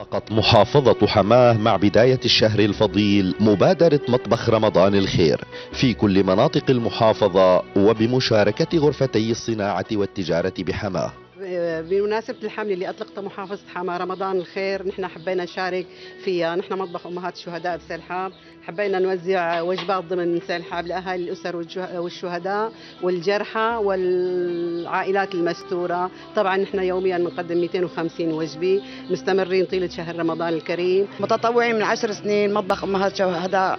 أطلقت محافظة حماة مع بداية الشهر الفضيل مبادرة مطبخ رمضان الخير في كل مناطق المحافظة وبمشاركة غرفتي الصناعة والتجارة بحماة. بمناسبة الحملة اللي أطلقتها محافظة حما رمضان الخير نحن حبينا نشارك فيها. نحن مطبخ أمهات الشهداء بسلحاب حبينا نوزع وجبات ضمن سلحاب لأهالي الأسر والشهداء والجرحى والعائلات المستورة. طبعا نحن يوميا بنقدم 250 وجبة مستمرين طيلة شهر رمضان الكريم. متطوعين من عشر سنين مطبخ أمهات الشهداء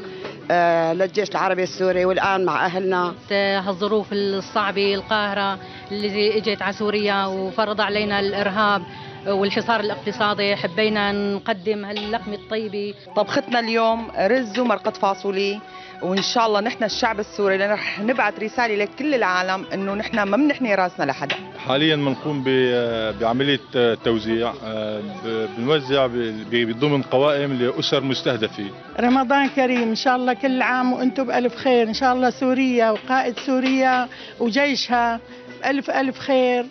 آه، للجيش العربي السوري والآن مع أهلنا. هالظروف الصعبة القاهرة اللي اجت على سوريا وفرض علينا الإرهاب والحصار الاقتصادي. حبينا نقدم هاللقمة الطيبة طبختنا اليوم رز ومرقة فاصولي وإن شاء الله نحن الشعب السوري رح نبعث رسالة لكل العالم إنه نحن ما بنحني راسنا لحدا. حاليا بنقوم بعملية توزيع بنوزع بضمن قوائم لأسر مستهدفة. رمضان كريم إن شاء الله كل عام وأنتم بألف خير. إن شاء الله سوريا وقائد سوريا وجيشها ألف ألف خير.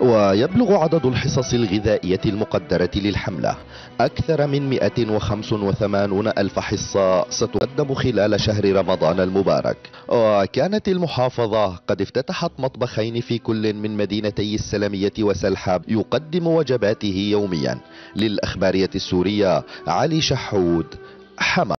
ويبلغ عدد الحصص الغذائية المقدرة للحملة أكثر من 185 ألف حصة ستقدم خلال شهر رمضان المبارك. وكانت المحافظة قد افتتحت مطبخين في كل من مدينتي السلمية وسلحاب يقدم وجباته يوميا. للأخبارية السورية علي شحود حما